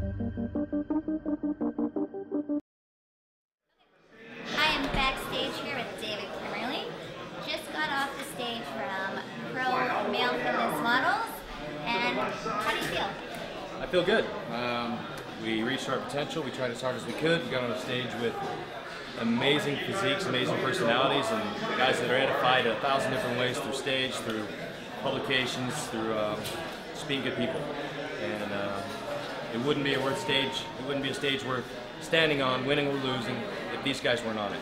I am backstage here with David Kimmerle. Just got off the stage from Pro Male Fitness Models. And how do you feel? I feel good. Um, we reached our potential. We tried as hard as we could. We got on the stage with amazing physiques, amazing personalities, and guys that are edified a thousand different ways through stage, through publications, through uh, just being good people. And uh, it wouldn't be a worth stage. It wouldn't be a stage worth standing on, winning or losing, if these guys weren't on it.